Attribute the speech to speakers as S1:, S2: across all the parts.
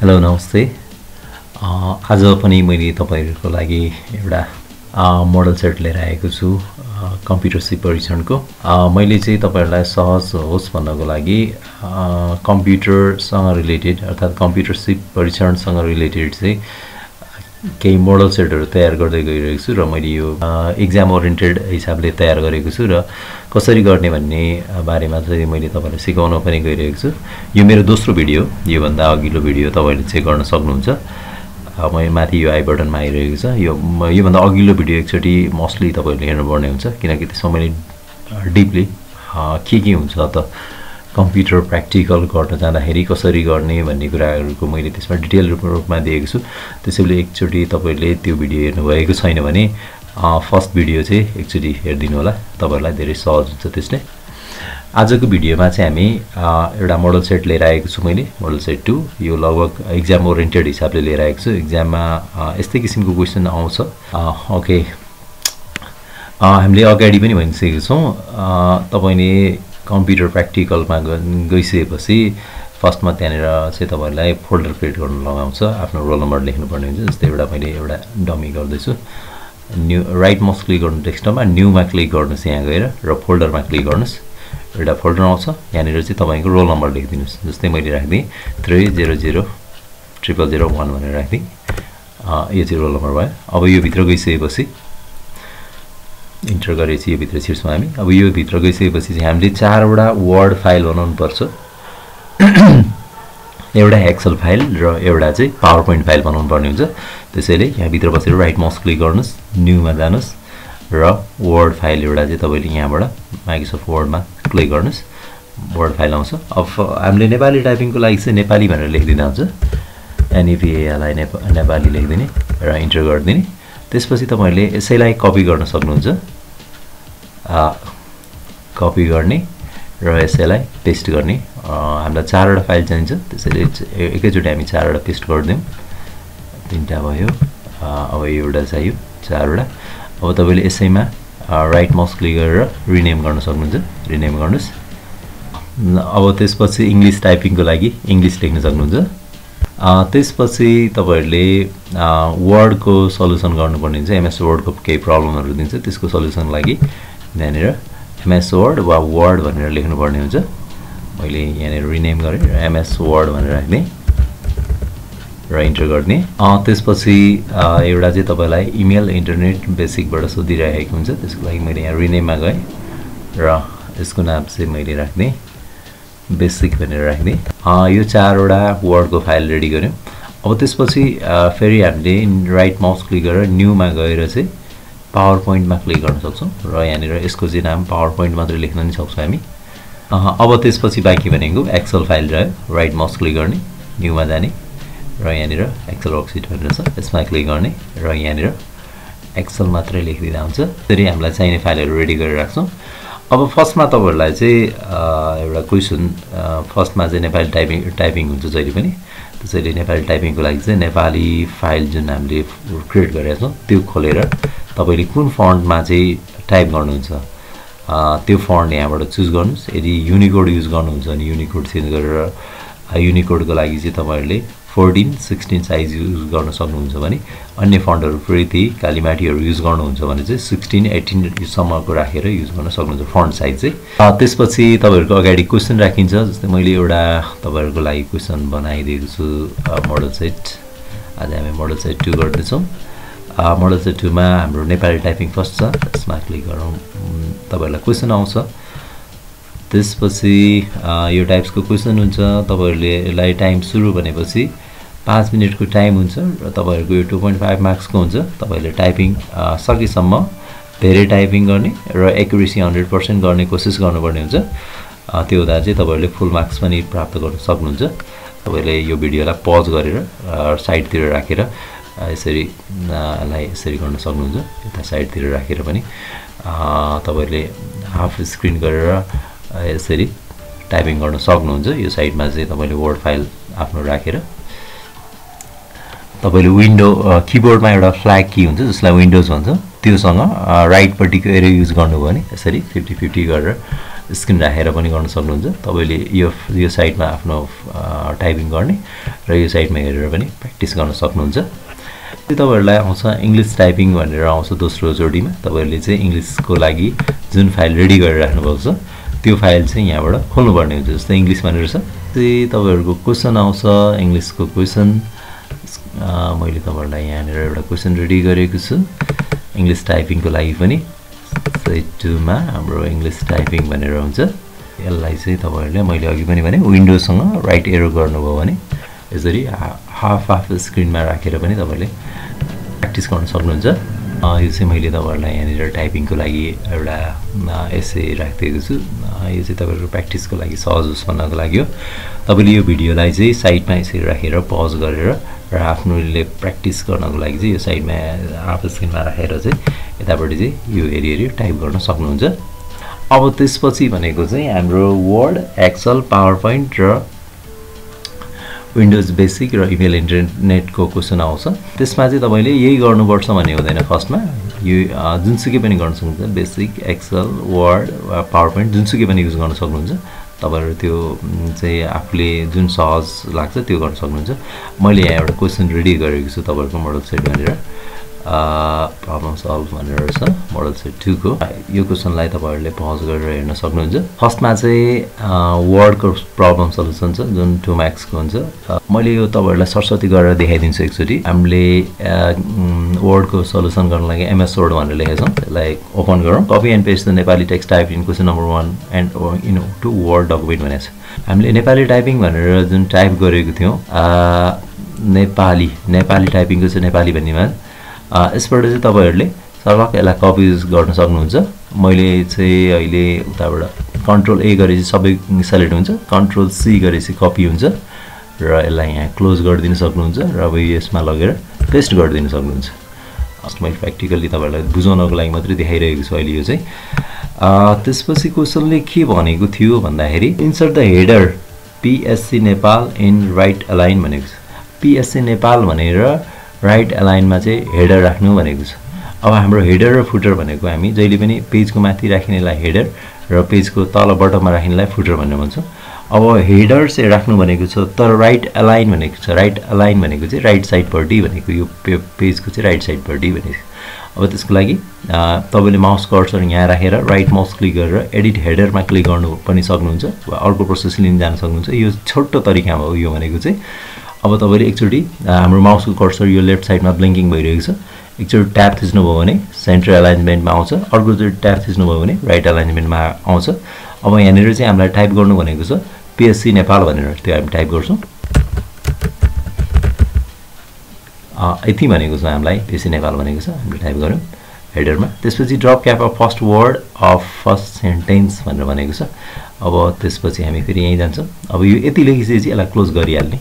S1: Hello नमस्ते आज पनि मैले तपाईँहरूको लागि एउटा मोडल सेट लिएर आएको छु कम्प्युटर सिप परीक्षणको। मैले चाहिँ तपाईँहरूलाई सहज होस् भन्नको लागि कम्प्युटरसँग रिलेटेड अर्थात् कम्प्युटर सिप परीक्षणसँग रिलेटेड चाहिँ केही मोडल सेटहरू तयार गर्दै गइरहेको छु र मैले यो इक्जाम ओरिएन्टेड हिसाबले तयार गरेको छु र कसरी गर्ने भन्ने बारेमा चाहिँ मैले तपाईँलाई सिकाउन पनि गइरहेको छु। यो मेरो दोस्रो भिडियो योभन्दा अघिल्लो भिडियो तपाईँले चेक गर्न सक्नुहुन्छ। म माथि यो आई बटनमा आइरहेको छ। यो योभन्दा अघिल्लो भिडियो एकचोटि मोस्टली तपाईँहरूले हेर्नुपर्ने हुन्छ किनकि त्यसमा मैले डिपली के के हुन्छ त कम्प्युटर प्र्याक्टिकल गर्न जाँदाखेरि कसरी गर्ने भन्ने कुराहरूको मैले त्यसमा डिटेल रूपमा दिएको छु। त्यसैले एकचोटि तपाईँहरूले त्यो भिडियो हेर्नुभएको छैन भने फर्स्ट भिडियो चाहिँ एकचोटि हेरिदिनु होला। तपाईँहरूलाई धेरै सहज हुन्छ त्यसले। आजको भिडियोमा चाहिँ हामी एउटा मोडल सेट लिएर आएको छु मैले मोडल सेट टू यो लगभग इक्जाम ओरिएन्टेड हिसाबले लिएर आएको छु इक्जाममा यस्तै किसिमको क्वेसन आउँछ। ओके हामीले अगाडि पनि भनिसकेको छौँ। तपाईँले कम्प्युटर प्र्याक्टिकलमा गइसकेपछि फर्स्टमा त्यहाँनिर चाहिँ तपाईँहरूलाई फोल्डर क्रिएट गर्नु लगाउँछ। आफ्नो रोल नम्बर लेख्नुपर्ने हुन्छ जस्तै एउटा मैले एउटा डमी गर्दैछु। न्यू राइट माउस क्लिक गर्नु डेस्कटपमा न्यूमा क्लिक गर्नुहोस् यहाँ गएर र फोल्डरमा क्लिक गर्नुहोस्। एउटा फोल्डर आउँछ यहाँनिर चाहिँ तपाईँको रोल नम्बर लेखिदिनुहोस् जस्तै मैले राखिदिएँ। Three zero zero triple zero one भनेर राखिदिएँ। यो चाहिँ रोल नम्बर भयो। अब यो भित्र गइसकेपछि इन्टर गरेपछि यो भित्र छिर्छौँ हामी। अब यो भित्र गइसकेपछि चाहिँ हामीले चारवटा वर्ड फाइल बनाउनु पर्छ एउटा एक्सेल फाइल र एउटा चाहिँ पावर पोइन्ट फाइल बनाउनु पर्ने हुन्छ। त्यसैले यहाँभित्र बसेर राइट माउस क्लिक गर्नुहोस् न्यूमा जानुहोस् र वर्ड फाइल एउटा चाहिँ तपाईँले यहाँबाट माइक्रोसफ्ट वर्डमा क्लिक गर्नुहोस्। वर्ड फाइल आउँछ। अब हामीले नेपाली टाइपिङको लागि चाहिँ नेपाली भनेर लेखिदिँदा हुन्छ। एनइपिएलाई नेपा नेपाली लेखिदिने र इन्टर गरिदिने। त्यसपछि तपाईँहरूले यसैलाई कपी गर्न सक्नुहुन्छ। कपी गर्ने र यसैलाई पेस्ट गर्ने। हामीलाई चारवटा फाइल चाहिन्छ। त्यसैले एकैचोटि हामी चारवटा पेस्ट गरिदिउँ। तिनवटा भयो। अब एउटा चाहियो। चारवटा। अब तपाईँले यसैमा राइट माउस क्लिक गरेर रिनेम गर्न सक्नुहुन्छ। रिनेम गर्नुहोस्। अब त्यसपछि इङ्ग्लिस टाइपिङको लागि इङ्ग्लिस लेख्न सक्नुहुन्छ। त्यसपछि तपाईँहरूले वर्डको सल्युसन गर्नुपर्ने हुन्छ। एमएस वर्डको केही प्रब्लमहरू दिन्छ। त्यसको सल्युसनको लागि यहाँनिर एमएस वर्ड वा वर्ड भनेर लेख्नुपर्ने हुन्छ। मैले यहाँनिर रिनेम गरेँ र एमएस वर्ड भनेर राख्ने र इन्टर गर्ने। त्यसपछि एउटा चाहिँ तपाईँलाई इमेल इन्टरनेट बेसिकबाट सोधिरहेको हुन्छ। त्यसको लागि मैले यहाँ रिनेममा गएँ र यसको नाम चाहिँ मैले राख्ने। बेसिक भनेर राख्ने। अ, यो चारवटा वर्डको फाइल रेडी गऱ्यौँ। अब त्यसपछि फेरि हामीले राइट माउस क्लिक गरेर न्यूमा गएर चाहिँ पावर पोइन्टमा क्लिक गर्न सक्छौँ र यहाँनिर यसको चाहिँ नाम पावर पोइन्ट मात्रै लेख्न पनि सक्छौँ हामी। अब त्यसपछि बाँकी भनेको एक्सेल फाइल रह्यो राइट माउस क्लिक गर्ने न्यूमा जाने र यहाँनिर एक्सेल वर्कसिट भनेर छ यसमा क्लिक गर्ने र यहाँनिर एक्सेल मात्रै लेखिदिँदा हुन्छ। त्यसरी हामीलाई चाहिने फाइलहरू रेडी गरेर राख्छौँ। अब फर्स्टमा तपाईँहरूलाई चाहिँ एउटा क्वेसन फर्स्टमा चाहिँ नेपाली टाइपिङ टाइपिङ हुन्छ जहिले पनि। त्यसैले नेपाली टाइपिङको लागि चाहिँ नेपाली फाइल जुन हामीले क्रिएट गरेका छौँ त्यो खोलेर तपाईँले कुन फन्टमा चाहिँ टाइप गर्नुहुन्छ त्यो फन्ट यहाँबाट चुज गर्नुहोस्। यदि युनिकोड युज गर्नुहुन्छ भने युनिकोड चेन्ज गरेर युनिकोडको लागि चाहिँ तपाईँहरूले फोर्टिन सिक्सटिन साइज युज गर्न सक्नुहुन्छ भने अन्य फन्टहरू फेरि त्यही कालीमाटीहरू युज गर्नुहुन्छ भने चाहिँ सिक्सटिन एटिनसम्मको राखेर युज गर्न सक्नुहुन्छ फन्ट साइज चाहिँ। त्यसपछि तपाईँहरूको अगाडि क्वेसन राखिन्छ जस्तै मैले एउटा तपाईँहरूको लागि क्वेसन बनाइदिएको छु मोडल सेट आज हामी मोडल सेट टू गर्दैछौँ। मोडल सेट टूमा हाम्रो नेपाली टाइपिङ फर्स्ट छ त्यसमा क्लिक गरौँ। तपाईँहरूलाई क्वेसन आउँछ। त्यसपछि यो टाइप्सको क्वेसन हुन्छ तपाईँहरूले यसलाई टाइम सुरु भनेपछि पाँच मिनटको टाइम हुन्छ र तपाईँहरूको यो टु पोइन्ट फाइभ मार्क्सको हुन्छ। तपाईँहरूले टाइपिङ सकेसम्म धेरै टाइपिङ गर्ने र एकुरेसी हन्ड्रेड पर्सेन्ट गर्ने कोसिस गर्नुपर्ने हुन्छ। त्यो हुँदा चाहिँ तपाईँहरूले फुल मार्क्स पनि प्राप्त गर्न सक्नुहुन्छ। तपाईँले यो भिडियोलाई पज गरेर साइडतिर राखेर यसरी लाई यसरी गर्न सक्नुहुन्छ। यता साइडतिर राखेर पनि तपाईँहरूले हाफ स्क्रिन गरेर यसरी टाइपिङ गर्न सक्नुहुन्छ। यो साइडमा चाहिँ तपाईँले वर्ड फाइल आफ्नो राखेर तपाईँले विन्डो किबोर्डमा एउटा फ्ल्याग की हुन्छ जसलाई विन्डोज भन्छ। त्योसँग राइटपट्टिको एरो युज गर्नुभयो भने यसरी फिफ्टी फिफ्टी गरेर स्क्रिन राखेर पनि गर्न सक्नुहुन्छ। तपाईँले यो यो साइडमा आफ्नो टाइपिङ गर्ने र यो साइडमा हेरेर पनि प्र्याक्टिस गर्न सक्नुहुन्छ। तपाईँहरूलाई आउँछ इङ्ग्लिस टाइपिङ भनेर आउँछ दोस्रो जोडीमा। तपाईँहरूले चाहिँ इङ्ग्लिसको लागि जुन फाइल रेडी गरेर राख्नुभएको छ त्यो फाइल चाहिँ यहाँबाट खोल्नुपर्ने हुन्छ जस्तै इङ्ग्लिस भनेर छ। त्यही तपाईँहरूको क्वेसन आउँछ इङ्ग्लिसको क्वेसन। मैले तपाईँहरूलाई यहाँनिर एउटा क्वेसन रेडी गरेको छु। इङ्ग्लिस टाइपिङको लागि पनि। सेट टूमा हाम्रो इङ्ग्लिस टाइपिङ भनेर हुन्छ। यसलाई चाहिँ तपाईँहरूले मैले अघि पनि भने विन्डोसँग राइट एरो गर्नुभयो भने यसरी हाफ हाफ स्क्रिनमा राखेर पनि तपाईँले प्र्याक्टिस गर्न सक्नुहुन्छ। यो चाहिँ मैले तपाईँहरूलाई यहाँनिर टाइपिङको लागि एउटा एसे राखिदिएको छु। यो चाहिँ तपाईँहरूको प्र्याक्टिसको लागि सहज होस् भन्नको लागि हो। तपाईँले यो भिडियोलाई चाहिँ साइडमा यसरी राखेर पज गरेर र आफ्नोले प्र्याक्टिस गर्नको लागि चाहिँ यो साइडमा हाफ स्क्रिनमा राखेर चाहिँ यतापट्टि चाहिँ यो हेरी हेरी टाइप गर्न सक्नुहुन्छ। अब त्यसपछि भनेको चाहिँ हाम्रो वर्ड एक्सल पावर पोइन्ट र विन्डोज बेसिक र इमेल इन्टरनेटको क्वेसन आउँछ। त्यसमा चाहिँ तपाईँले यही गर्नुपर्छ भन्ने हुँदैन फर्स्टमा। यो जुनसुकै पनि गर्न सक्नुहुन्छ। बेसिक एक्सल वर्ड वा पावर पोइन्ट जुनसुकै पनि युज गर्न सक्नुहुन्छ। तपाईँहरू त्यो चाहिँ आफूले जुन सहज लाग्छ त्यो गर्न सक्नुहुन्छ। मैले यहाँ एउटा क्वेसन रेडी गरेको छु तपाईँहरूको मोडल सेट भनेर। प्रब्लम सल्भ भनेर छ मोडल सेट टूको। यो क्वेसनलाई तपाईँहरूले पज गरेर हेर्न सक्नुहुन्छ। फर्स्टमा चाहिँ वर्डको प्रब्लम सल्युसन छ जुन टु म्याक्सको हुन्छ। मैले यो तपाईँहरूलाई सरस्वती गरेर देखाइदिन्छु एकचोटि। हामीले वर्डको सल्युसन गर्नको लागि एमएस वर्ड भनेर लेखेको छौँ त्यसलाई ओपन गरौँ। Copy and paste the Nepali text type in question number one and into Word document भनेको छ। हामीले नेपाली टाइपिङ भनेर जुन टाइप गरेको थियौँ नेपाली नेपाली टाइपिङको चाहिँ नेपाली भन्नेमा यसबाट चाहिँ तपाईँहरूले सर्लक यसलाई कपी गर्न सक्नुहुन्छ। मैले चाहिँ अहिले उताबाट कन्ट्रोल ए गरेपछि सबै सेलेक्ट हुन्छ कन्ट्रोल सी गरेपछि कपी हुन्छ र यसलाई यहाँ क्लोज गरिदिनु सक्नुहुन्छ र अब यसमा लगेर पेस्ट गरिदिनु सक्नुहुन्छ। मैले प्र्याक्टिकल्ली तपाईँहरूलाई बुझाउनको लागि मात्रै देखाइरहेको छु अहिले यो चाहिँ। त्यसपछि क्वेसनले के भनेको थियो भन्दाखेरि insert the header PSC Nepal in right align भनेको छ। पिएससी नेपाल भनेर राइट एलाइनमा चाहिँ हेडर राख्नु भनेको छ। अब हाम्रो हेडर र फुटर भनेको हामी जहिले पनि पेजको माथि राखिनेलाई हेडर र पेजको तल बटममा राखिनेलाई फुटर भनेर भन्छौँ। अब हेडर चाहिँ राख्नु भनेको छ तर राइट एलाइन भनेको छ। राइट एलाइन भनेको चाहिँ राइट साइडपट्टि भनेको यो पे पेजको चाहिँ राइट साइडपट्टि भनेको अब त्यसको लागि तपाईँले माउस कर्सर यहाँ राखेर राइट माउस क्लिक गरेर एडिट हेडरमा क्लिक गर्नु पनि सक्नुहुन्छ वा अर्को प्रोसेस लिन जान सक्नुहुन्छ। यो छोटो तरिकामा हो यो भनेको चाहिँ। अब तपाईँले एकचोटि हाम्रो माउसको कर्सर यो लेफ्ट साइडमा ब्लिङ्किङ भइरहेको छ। एकचोटि ट्याप थिच्नुभयो भने सेन्ट्रल एलाइन्मेन्टमा आउँछ। अर्कोचोटि ट्याप थिच्नुभयो भने राइट एलाइन्मेन्टमा आउँछ। अब यहाँनिर चाहिँ हामीलाई टाइप गर्नु भनेको छ पिएससी नेपाल भनेर। त्यो हामी टाइप गर्छौँ। यति भनेको छ हामीलाई पिएससी नेपाल भनेको छ। हामीले टाइप गऱ्यौँ हेडरमा। त्यसपछि drop cap of first word of first sentence भनेर भनेको छ। अब त्यसपछि हामी फेरि यहीँ जान्छौँ। अब यो यति लेखिसकेपछि यसलाई क्लोज गरिहाल्ने।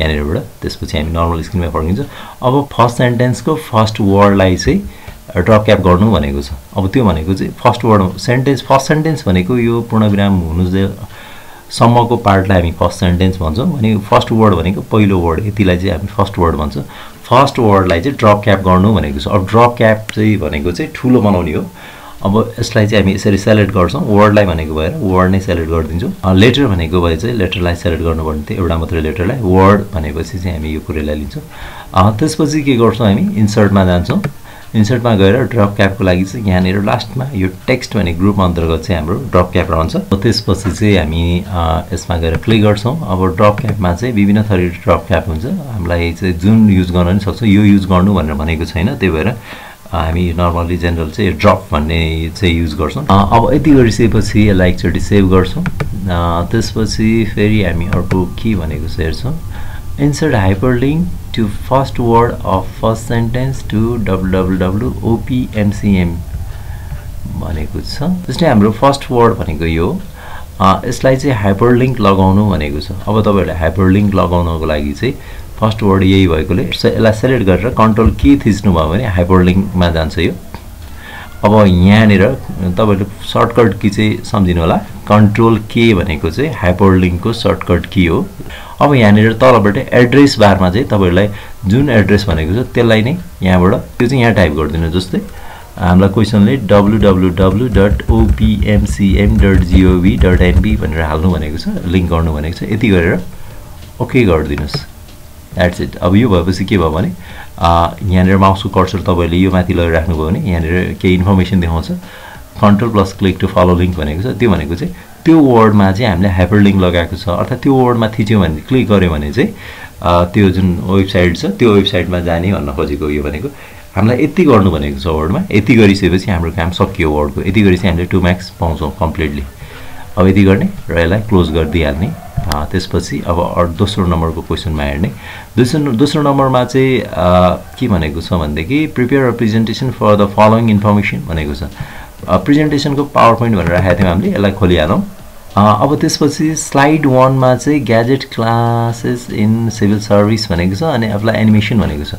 S1: यहाँनिरबाट त्यसपछि हामी नर्मल स्क्रिनमा फर्किन्छ। अब फर्स्ट सेन्टेन्सको फर्स्ट वर्डलाई चाहिँ ड्रप क्याप गर्नु भनेको छ। अब त्यो भनेको चाहिँ first word sentence first sentence भनेको यो पूर्णविराम हुनु सम्मको पार्टलाई हामी फर्स्ट सेन्टेन्स भन्छौँ। भने फर्स्ट वर्ड भनेको पहिलो वर्ड यतिलाई चाहिँ हामी फर्स्ट वर्ड भन्छौँ। फर्स्ट वर्डलाई चाहिँ ड्रप क्याप गर्नु भनेको छ। अब ड्रप क्याप चाहिँ भनेको चाहिँ ठुलो बनाउने हो। अब यसलाई चाहिँ हामी यसरी सेलेक्ट गर्छौँ। वर्डलाई भनेको भएर वर्ड नै सेलेक्ट गरिदिन्छौँ। लेटर भनेको भए चाहिँ लेटरलाई सेलेक्ट गर्नुपर्ने थियो। एउटा मात्रै लेटरलाई। वर्ड भनेपछि चाहिँ हामी यो कुरोलाई लिन्छौँ। त्यसपछि के गर्छौँ हामी? इन्सर्टमा जान्छौँ। इन्सर्टमा गएर ड्रप क्यापको लागि चाहिँ यहाँनिर लास्टमा यो टेक्स्ट भन्ने ग्रुप अन्तर्गत चाहिँ हाम्रो ड्रप क्याप रहन्छ। त्यसपछि चाहिँ हामी यसमा गएर क्लिक गर्छौँ। अब ड्रप क्यापमा चाहिँ विभिन्न थरीको ड्रप क्याप हुन्छ। हामीलाई चाहिँ जुन युज गर्न पनि सक्छौँ। यो युज गर्नु भनेर भनेको छैन। त्यही भएर हामी नर्मल्ली जेनरल चाहिँ ड्रप भन्ने चाहिँ युज गर्छौँ। अब यति गरिसकेपछि यसलाई एकचोटि सेभ गर्छौँ। त्यसपछि फेरि हामी अर्को के भनेको चाहिँ हेर्छौँ। Insert hyperlink to first word of first sentence to W OPMCM भनेको छ। जस्तै हाम्रो फर्स्ट वर्ड भनेको यो यसलाई चाहिँ हाइपर लिङ्क लगाउनु भनेको छ। अब तपाईँहरूले हाइपर लिङ्क लगाउनको लागि चाहिँ फर्स्ट वर्ड यही भएकोले यसलाई सेलेक्ट गरेर कन्ट्रोल के थिच्नुभयो भने हाइपर लिङ्कमा जान्छ यो। अब यहाँनिर तपाईँले सर्टकट की चाहिँ सम्झिनु होला कन्ट्रोल के भनेको चाहिँ हाइपर लिङ्कको सर्टकट की हो। अब यहाँनिर तलबाट एड्रेस बारमा चाहिँ तपाईँहरूलाई जुन एड्रेस भनेको छ त्यसलाई नै यहाँबाट त्यो चाहिँ यहाँ टाइप गरिदिनु जस्तै। हामीलाई क्वेसनले W W W dot OPMCM dot GOV dot NP भनेर हाल्नु भनेको छ लिङ्क गर्नु भनेको छ यति गरेर ओके गरिदिनुहोस्। द्याट्स इट अब यो भएपछि के भयो भने यहाँनिर माउसको कर्सर तपाईँले यो माथि लगेर राख्नुभयो भने यहाँनिर केही इन्फर्मेसन देखाउँछ। Control plus click to follow link भनेको छ। त्यो भनेको चाहिँ त्यो वर्डमा चाहिँ हामीले हाइपर लिङ्क लगाएको छ। अर्थात् त्यो वर्डमा थिच्यौँ भने क्लिक गऱ्यो भने चाहिँ त्यो जुन वेबसाइट छ त्यो वेबसाइटमा जाने भन्न खोजेको यो भनेको। हामीलाई यति गर्नु भनेको छ वर्डमा यति गरिसकेपछि हाम्रो काम सकियो वर्डको यति गरी चाहिँ हामीले टु म्याक्स पाउँछौँ कम्प्लिटली अब यति गर्ने र यसलाई क्लोज गरिदिइहाल्ने। त्यसपछि अब दोस्रो नम्बरको क्वेसनमा हेर्ने। दोस्रो दोस्रो नम्बरमा चाहिँ के भनेको छ भनेदेखि prepare a presentation for the following information भनेको छ। प्रेजेन्टेसनको पावर पोइन्ट भनेर राखेको थियौँ हामीले यसलाई खोलिहालौँ। अब त्यसपछि स्लाइड वानमा चाहिँ gazette classes in civil service भनेको छ अनि एप्लाई एनिमेसन भनेको छ।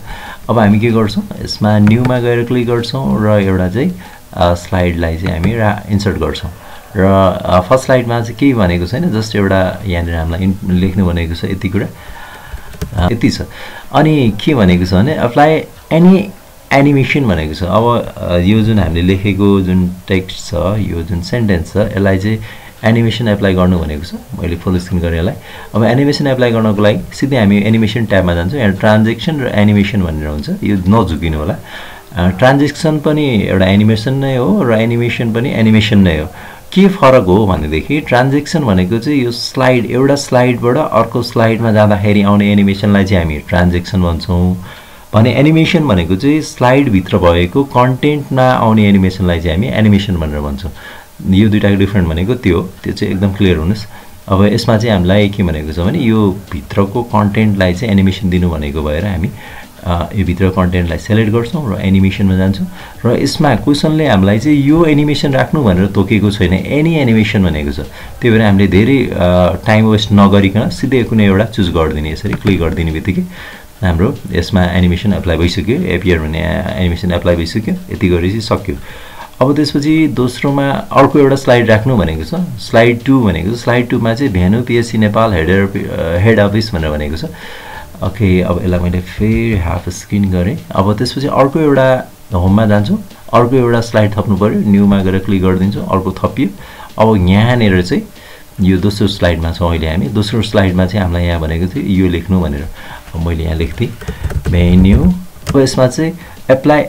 S1: अब हामी के गर्छौँ? यसमा न्यूमा गएर क्लिक गर्छौँ र एउटा चाहिँ स्लाइडलाई चाहिँ हामी रा इन्सर्ट गर्छौँ। र फर्स्ट स्लाइडमा चाहिँ केही भनेको छैन जस्ट एउटा यहाँनिर हामीलाई लेख्नु भनेको छ यति कुरा। यति छ। अनि के भनेको छ भने एप्लाई एनी एनिमेसन भनेको छ। अब यो जुन हामीले लेखेको जुन टेक्स्ट छ यो जुन सेन्टेन्स छ यसलाई चाहिँ एनिमेसन एप्लाई गर्नु भनेको छ। मैले फुल स्क्रिन गरेँ यसलाई। अब एनिमेसन एप्लाई गर्नको लागि सिधै हामी एनिमेसन ट्याबमा जान्छौँ। यहाँ ट्रान्जेक्सन र एनिमेसन भनेर हुन्छ। यो नझुकिनु होला। ट्रान्जेक्सन पनि एउटा एनिमेसन नै हो र एनिमेसन पनि एनिमेसन नै हो। के फरक हो भनेदेखि ट्रान्जेक्सन भनेको चाहिँ यो स्लाइड एउटा स्लाइडबाट अर्को स्लाइडमा जाँदाखेरि आउने एनिमेसनलाई चाहिँ हामी ट्रान्जेक्सन भन्छौँ। भने एनिमेसन भनेको चाहिँ स्लाइडभित्र भएको कन्टेन्टमा आउने एनिमेसनलाई चाहिँ हामी एनिमेसन भनेर भन्छौँ। यो दुइटाको डिफ्रेन्ट भनेको त्यो त्यो चाहिँ एकदम क्लियर हुनुहोस्। अब यसमा चाहिँ हामीलाई के भनेको छ भने यो भित्रको कन्टेन्टलाई चाहिँ एनिमेसन दिनु भनेको भएर हामी यो भित्र कन्टेन्टलाई सेलेक्ट गर्छौँ र एनिमेसनमा जान्छौँ र यसमा क्वेसनले हामीलाई चाहिँ यो एनिमेसन राख्नु भनेर तोकेको छैन एनी एनिमेसन भनेको छ। त्यही भएर हामीले धेरै टाइम वेस्ट नगरिकन सिधै कुनै एउटा चुज गरिदिने यसरी क्लिक गरिदिने बित्तिकै हाम्रो यसमा एनिमेसन एप्लाई भइसक्यो एपिआर भन्ने एनिमेसन एप्लाई भइसक्यो यति गरेपछि सक्यो। अब त्यसपछि दोस्रोमा अर्को एउटा स्लाइड राख्नु भनेको छ स्लाइड टू भनेको छ। स्लाइड टूमा चाहिँ venue PSC Nepal header head office भनेर भनेको छ। ओके अब यसलाई मैले फेरि हाफ स्क्रिन गरेँ। अब त्यसपछि अर्को एउटा होममा जान्छु। अर्को एउटा स्लाइड थप्नु पऱ्यो। न्युमा गएर क्लिक गरिदिन्छु। अर्को थपियो। अब यहाँनिर चाहिँ यो दोस्रो स्लाइडमा छौँ अहिले हामी। दोस्रो स्लाइडमा चाहिँ हामीलाई यहाँ भनेको थियो यो लेख्नु भनेर। मैले यहाँ लेख्थेँ। भेन्यू अब यसमा चाहिँ एप्लाई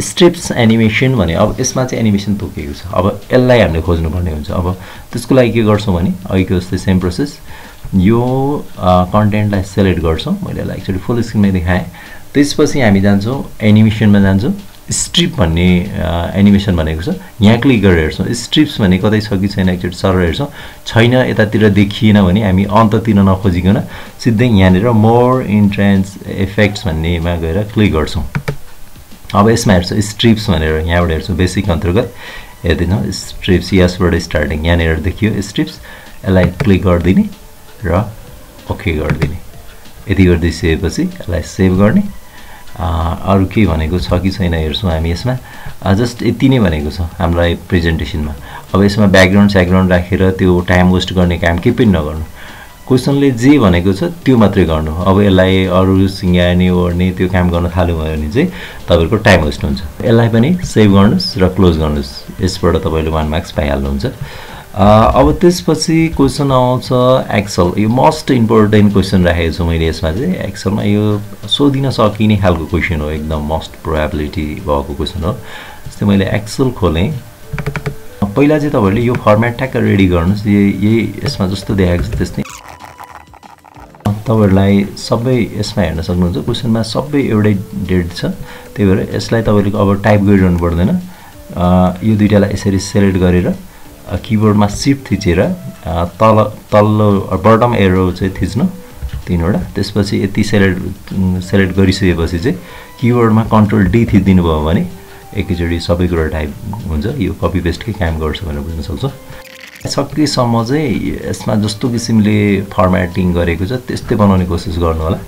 S1: स्ट्रिप्स एनिमेसन भने। अब यसमा चाहिँ एनिमेसन तोकेको छ। अब यसलाई हामीले खोज्नुपर्ने हुन्छ। अब त्यसको लागि के गर्छौँ भने अहिलेको जस्तै सेम प्रोसेस यो कन्टेन्टलाई सेलेक्ट गर्छौँ। मैले यसलाई एक्चुली फुल स्क्रिनमै देखाएँ। त्यसपछि हामी जान्छौँ एनिमेसनमा जान्छौँ। स्ट्रिप भन्ने एनिमेसन भनेको छ। यहाँ क्लिक गरेर हेर्छौँ। स्ट्रिप्स भन्ने कतै छ कि छैन एकचोटि सर हेर्छौँ। छैन यतातिर देखिएन भने हामी अन्ततिर नखोजिकन सिधै यहाँनिर मोर इन्ट्रेन्स इफेक्ट्स भन्नेमा गएर क्लिक गर्छौँ। अब यसमा हेर्छु स्ट्रिप्स भनेर यहाँबाट हेर्छु। बेसिक अन्तर्गत। हेरिदिनु स्ट्रिप्स यसबाट स्टार्टिङ यहाँनिर देखियो स्ट्रिप्स यसलाई क्लिक गरिदिने। र ओके गरिदिने। यति गरिदिइसकेपछि यसलाई सेभ गर्ने। अरू के भनेको छ कि छैन हेर्छौँ हामी यसमा। जस्ट यति नै भनेको छ हामीलाई प्रेजेन्टेसनमा। अब यसमा ब्याकग्राउन्ड स्याकग्राउन्ड राखेर त्यो टाइम वेस्ट गर्ने काम केही पनि नगर्नु। क्वेसनले जे भनेको छ त्यो मात्रै गर्नु अब यसलाई अरू सिङ्गार्ने ओर्ने त्यो काम गर्न थाल्यो भने चाहिँ तपाईँहरूको टाइम वेस्ट हुन्छ। यसलाई पनि सेभ गर्नुहोस् र क्लोज गर्नुहोस्। यसबाट तपाईँले वान मार्क्स पाइहाल्नुहुन्छ। अब त्यसपछि क्वेसन आउँछ एक्सल यो मोस्ट इम्पोर्टेन्ट क्वेसन राखेको छु मैले यसमा चाहिँ। एक्सलमा यो सोधिन सकिने खालको क्वेसन हो। एकदम मोस्ट प्रोभाबिलिटी भएको क्वेसन हो। जस्तै मैले एक्सल खोलेँ। पहिला चाहिँ तपाईँहरूले यो फर्मेट ठ्याक्क रेडी गर्नुहोस्। यही यसमा जस्तो देखाएको छ त्यस्तै। तपाईँहरूलाई सबै यसमा हेर्न सक्नुहुन्छ। क्वेसनमा सबै एउटै डेट छ। त्यही भएर यसलाई तपाईँले अब टाइप गरिरहनु पर्दैन। यो दुइटालाई यसरी सेलेक्ट गरेर किबोर्डमा सिफ्ट थिचेर तल तल्लो बटम एरो चाहिँ थिच्नु तिनवटा। त्यसपछि यति सेलेक्ट सेलेक्ट गरिसकेपछि चाहिँ किबोर्डमा कन्ट्रोल डी थिचिदिनु भयो भने एकैचोटि सबै कुरो टाइप हुन्छ। यो कपी पेस्टकै काम गर्छ भनेर बुझ्न सक्छ। सकेसम्म चाहिँ यसमा जस्तो किसिमले फर्मेटिङ गरेको छ त्यस्तै बनाउने कोसिस गर्नु होला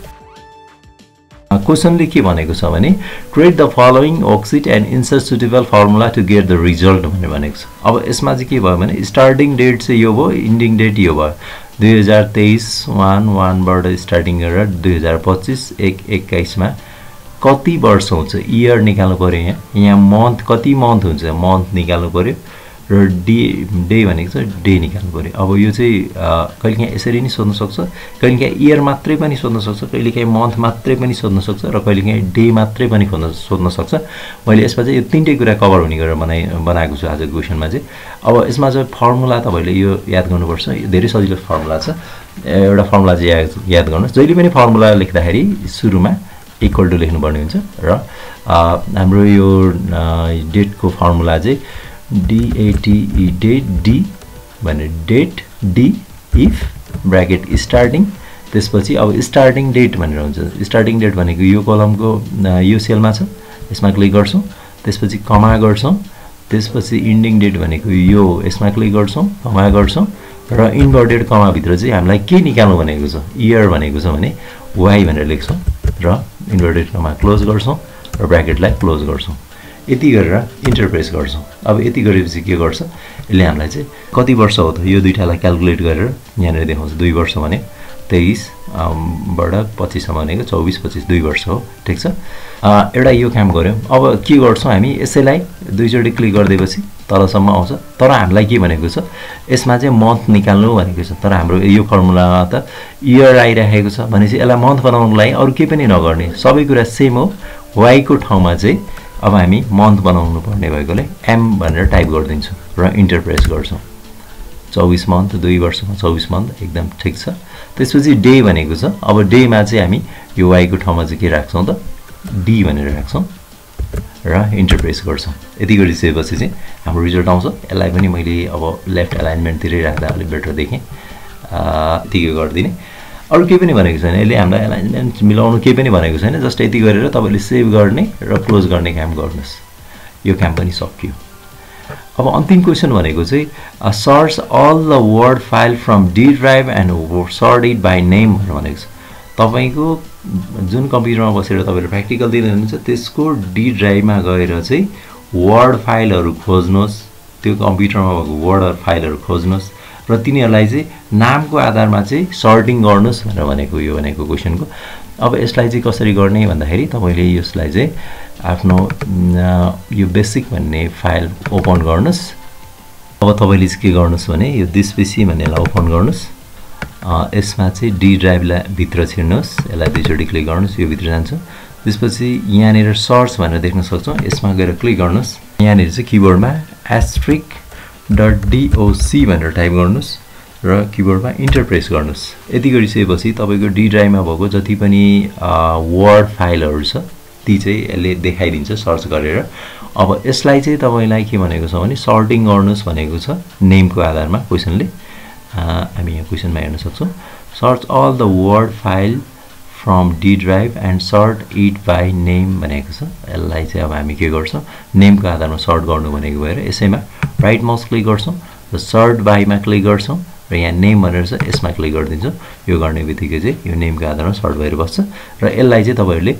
S1: क्वेसनले के भनेको छ भने create the following worksheet and insert suitable formula to get the result भनेर भनेको छ। अब यसमा चाहिँ के भयो भने स्टार्टिङ डेट चाहिँ यो भयो इन्डिङ डेट यो भयो। दुई हजार तेइस वान वानबाट स्टार्टिङ गरेर दुई हजार पच्चिस एक एक्काइसमा कति वर्ष हुन्छ? इयर निकाल्नु पऱ्यो यहाँ। यहाँ मन्थ कति मन्थ हुन्छ? मन्थ निकाल्नु पऱ्यो। र डे डे भनेको चाहिँ डे निकाल्नु पऱ्यो। अब यो चाहिँ कहिलेकाहीँ यसरी नै सोध्न सक्छ कहिलेकाहीँ इयर मात्रै पनि सोध्न सक्छ कहिलेकाहीँ मन्थ मात्रै पनि सोध्न सक्छ र कहिलेकाहीँ डे मात्रै पनि खोज्न सोध्न सक्छ। मैले यसमा चाहिँ यो तिनटै कुरा कभर हुने गरेर बनाइ बनाएको छु आजको क्वेसनमा चाहिँ। अब यसमा चाहिँ फर्मुला तपाईँले यो याद गर्नुपर्छ यो धेरै सजिलो फर्मुला छ। एउटा फर्मुला चाहिँ याद याद गर्नुहोस्। जहिले पनि फर्मुला लेख्दाखेरि सुरुमा इक्वल टु लेख्नुपर्ने हुन्छ र हाम्रो यो डेटको फर्मुला चाहिँ D A T E date D भने date D if bracket starting त्यसपछि अब स्टार्टिङ डेट भनेर हुन्छ। स्टार्टिङ डेट भनेको यो कलमको यो सेलमा छ। यसमा क्लिक गर्छौँ। त्यसपछि कमा गर्छौँ। त्यसपछि इन्डिङ डेट भनेको यो यसमा क्लिक गर्छौँ कमा गर्छौँ। र इन्भर्टेड कमाभित्र चाहिँ हामीलाई के निकाल्नु भनेको छ? इयर भनेको छ भने वाइ भनेर लेख्छौँ। र इन्भर्टेड कमा क्लोज गर्छौँ। र ब्राकेटलाई क्लोज गर्छौँ। यति गरेर इन्टरप्रेस गर्छौँ। अब यति गरेपछि के गर्छ? यसले हामीलाई चाहिँ कति वर्ष हो त यो दुइटालाई क्यालकुलेट गरेर यहाँनिर देखाउँछ। दुई वर्ष भने तेइसबाट पच्चिससम्म भनेको चौबिस पच्चिस दुई वर्ष हो। ठिक छ? एउटा यो काम गऱ्यौँ। अब के गर्छौँ हामी? यसैलाई दुईचोटि क्लिक गरिदिएपछि तलसम्म आउँछ। तर हामीलाई के भनेको छ? यसमा चाहिँ मन्थ निकाल्नु भनेको छ। तर हाम्रो यो फर्मुलामा त इयर आइराखेको छ। भनेपछि यसलाई मन्थ बनाउनुको लागि अरू केही पनि नगर्ने। सबै कुरा सेम हो। वाइको ठाउँमा चाहिँ अब हामी मन्थ बनाउनु पर्ने भएकोले एम भनेर टाइप गरिदिन्छौँ र इन्टर प्रेस गर्छौँ। चौबिस मन्थ दुई वर्षमा चौबिस मन्थ एकदम ठिक छ। त्यसपछि डे भनेको छ। अब डेमा चाहिँ हामी यो वाइको ठाउँमा चाहिँ के राख्छौँ त? डी भनेर राख्छौँ र इन्टर प्रेस गर्छौँ। यति गरिसकेपछि चाहिँ हाम्रो रिजल्ट आउँछ। यसलाई पनि मैले अब लेफ्ट एलाइनमेन्टतिरै राख्दा अलिक बेटर देखेँ। यतिकै गरिदिने? अरू केही पनि भनेको छैन। यसले हामीलाई एलाइनमेन्ट मिलाउनु केही पनि भनेको छैन। जस्ट यति गरेर तपाईँले सेभ गर्ने र क्लोज गर्ने काम गर्नुहोस्। यो काम पनि सकियो। अब अन्तिम क्वेसन भनेको चाहिँ search all the Word file from D drive and sort it by name भनेर भनेको छ। तपाईँको जुन कम्प्युटरमा बसेर तपाईँले प्र्याक्टिकल दिनुहुन्छ त्यसको डी ड्राइभमा गएर चाहिँ वर्ड फाइलहरू खोज्नुहोस्। त्यो कम्प्युटरमा भएको वर्ड फाइलहरू खोज्नुहोस्। र तिनीहरूलाई चाहिँ नामको आधारमा चाहिँ सर्टिङ गर्नुहोस् भनेर भनेको यो भनेको क्वेसनको अब यसलाई चाहिँ कसरी गर्ने भन्दाखेरि तपाईँले यसलाई चाहिँ आफ्नो यो बेसिक भन्ने फाइल ओपन गर्नुहोस्। अब तपाईँले चाहिँ के गर्नुहोस् भने यो दिसपिसी भन्नेलाई ओपन गर्नुहोस्। यसमा चाहिँ डी ड्राइभलाई भित्र छिर्नुहोस्। यसलाई दुईचोटि क्लिक गर्नुहोस्। यो भित्र जान्छ। त्यसपछि यहाँनिर सर्च भनेर देख्न सक्छौँ। यसमा गएर क्लिक गर्नुहोस्। यहाँनिर चाहिँ किबोर्डमा एस्ट्रिक डट डिओसी भनेर टाइप गर्नुहोस् र किबोर्डमा इन्टर प्रेस गर्नुहोस्। यति गरिसकेपछि तपाईँको डी ड्राइभमा भएको जति पनि वर्ड फाइलहरू छ ती चाहिँ यसले देखाइदिन्छ सर्च गरेर। अब यसलाई चाहिँ तपाईँलाई के भनेको छ भने सर्टिङ गर्नुहोस् भनेको छ नेमको आधारमा क्वेसनले। हामी यहाँ क्वेसनमा हेर्न सक्छौँ। Search all the Word file from D drive and sort it by name भनेको छ। यसलाई चाहिँ अब हामी के गर्छौँ? नेमको आधारमा सर्ट गर्नु भनेको भएर यसैमा राइट माउस क्लिक गर्छौँ र सर्ट बाईमा क्लिक गर्छौँ र यहाँ नेम भनेर छ यसमा क्लिक गरिदिन्छौँ। यो गर्ने बित्तिकै चाहिँ यो नेमको आधारमा सर्ट भएर बस्छ र यसलाई चाहिँ तपाईँहरूले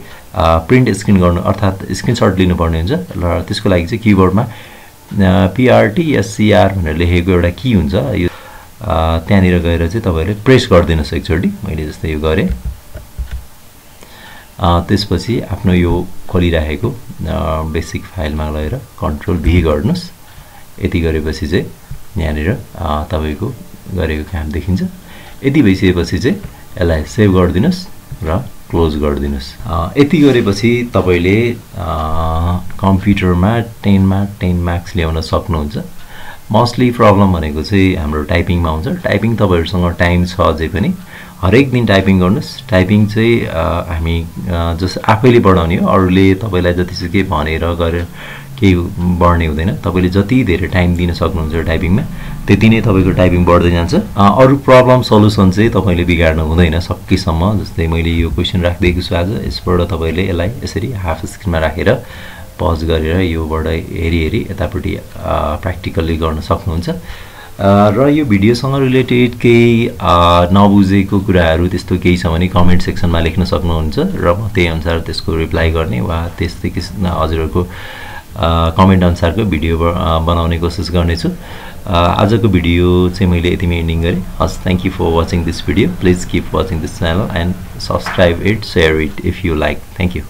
S1: प्रिन्ट स्क्रिन गर्नु अर्थात् स्क्रिनसट लिनुपर्ने हुन्छ। र त्यसको लागि चाहिँ किबोर्डमा पिआरटिएससिआर भनेर लेखेको एउटा की हुन्छ। यो त्यहाँनिर गएर चाहिँ तपाईँहरूले प्रेस गरिदिनुहोस् एकचोटि मैले जस्तै यो गरेँ। त्यसपछि आफ्नो यो खोलिराखेको बेसिक फाइलमा लगेर कन्ट्रोल भी गर्नुहोस्। यति गरेपछि चाहिँ यहाँनिर तपाईँको गरेको काम देखिन्छ। यति भइसकेपछि चाहिँ यसलाई सेभ गरिदिनुहोस् र क्लोज गरिदिनुहोस्। यति गरेपछि तपाईँले कम्प्युटरमा टेनमा टेन मार्क्स ल्याउन सक्नुहुन्छ। मोस्टली प्रब्लम भनेको चाहिँ हाम्रो टाइपिङमा हुन्छ। टाइपिङ तपाईँहरूसँग टाइम छ अझै पनि। हरेक दिन टाइपिङ गर्नुहोस्। टाइपिङ चाहिँ हामी जस आफैले बढाउने हो। अरूले तपाईँलाई जतिसुकै भनेर गरेर केही बढ्ने हुँदैन। तपाईँले जति धेरै टाइम दिन सक्नुहुन्छ टाइपिङमा त्यति नै तपाईँको टाइपिङ बढ्दै जान्छ। अरू प्रब्लम सल्युसन चाहिँ तपाईँले बिगार्नु हुँदैन सकेसम्म। जस्तै मैले यो क्वेसन राखिदिएको छु आज। यसबाट तपाईँले यसलाई यसरी हाफ स्क्रिनमा राखेर पज गरेर योबाट हेरी हेरी यतापट्टि प्र्याक्टिकल्ली गर्न सक्नुहुन्छ। र यो भिडियोसँग रिलेटेड केही नबुझेको कुराहरू त्यस्तो केही छ भने कमेन्ट सेक्सनमा लेख्न सक्नुहुन्छ। र म त्यही अनुसार त्यसको रिप्लाई गर्ने वा त्यस्तै किस हजुरहरूको कमेन्ट अनुसारको भिडियो बनाउने कोसिस गर्नेछु। आजको भिडियो चाहिँ मैले यतिमै एन्डिङ गरेँ। हस् thank you for watching this video please keep watching this channel and subscribe it share it if you like thank you